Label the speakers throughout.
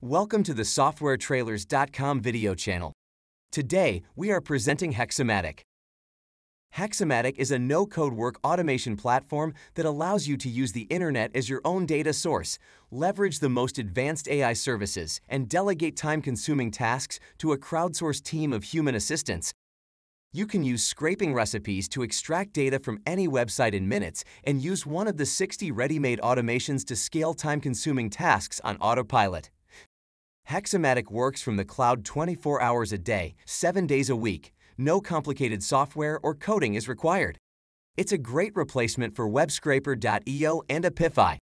Speaker 1: Welcome to the SoftwareTrailers.com video channel. Today, we are presenting Hexomatic. Hexomatic is a no-code work automation platform that allows you to use the internet as your own data source, leverage the most advanced AI services, and delegate time-consuming tasks to a crowdsourced team of human assistants. You can use scraping recipes to extract data from any website in minutes and use one of the 60 ready-made automations to scale time-consuming tasks on autopilot. Hexomatic works from the cloud 24 hours a day, 7 days a week. No complicated software or coding is required. It's a great replacement for WebScraper.io and Apify.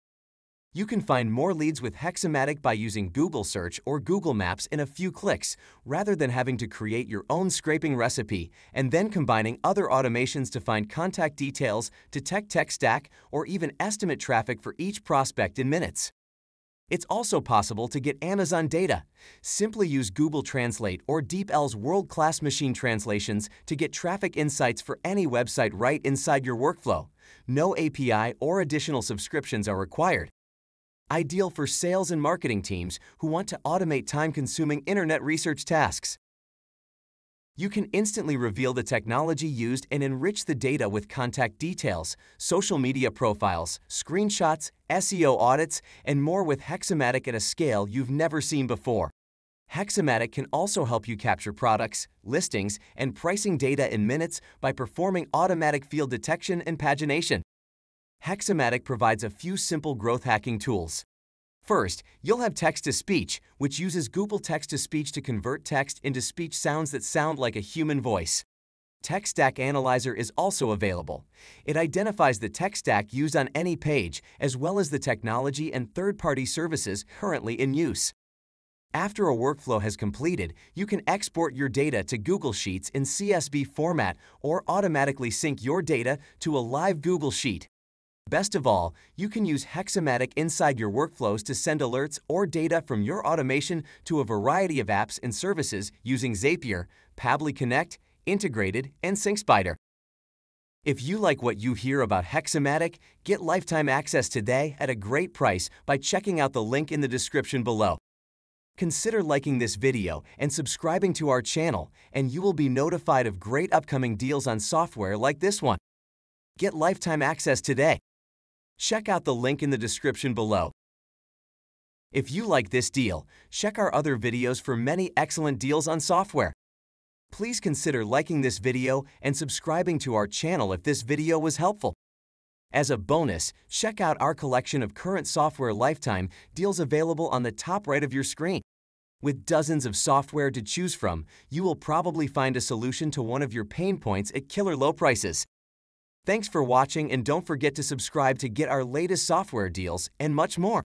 Speaker 1: You can find more leads with Hexomatic by using Google Search or Google Maps in a few clicks, rather than having to create your own scraping recipe and then combining other automations to find contact details, detect tech stack, or even estimate traffic for each prospect in minutes. It's also possible to get Amazon data. Simply use Google Translate or DeepL's world-class machine translations to get traffic insights for any website right inside your workflow. No API or additional subscriptions are required. Ideal for sales and marketing teams who want to automate time-consuming internet research tasks. You can instantly reveal the technology used and enrich the data with contact details, social media profiles, screenshots, SEO audits, and more with Hexomatic at a scale you've never seen before. Hexomatic can also help you capture products, listings, and pricing data in minutes by performing automatic field detection and pagination. Hexomatic provides a few simple growth hacking tools. First, you'll have text-to-speech, which uses Google Text-to-Speech to convert text into speech sounds that sound like a human voice. Tech Stack Analyzer is also available. It identifies the tech stack used on any page, as well as the technology and third-party services currently in use. After a workflow has completed, you can export your data to Google Sheets in CSV format or automatically sync your data to a live Google Sheet. Best of all, you can use Hexomatic inside your workflows to send alerts or data from your automation to a variety of apps and services using Zapier, Pabbly Connect, Integrately, and SyncSpider. If you like what you hear about Hexomatic, get lifetime access today at a great price by checking out the link in the description below. Consider liking this video and subscribing to our channel, and you will be notified of great upcoming deals on software like this one. Get lifetime access today. Check out the link in the description below. If you like this deal, check our other videos for many excellent deals on software. Please consider liking this video and subscribing to our channel if this video was helpful. As a bonus, check out our collection of current software lifetime deals available on the top right of your screen. With dozens of software to choose from, you will probably find a solution to one of your pain points at killer low prices. Thanks for watching and don't forget to subscribe to get our latest software deals and much more.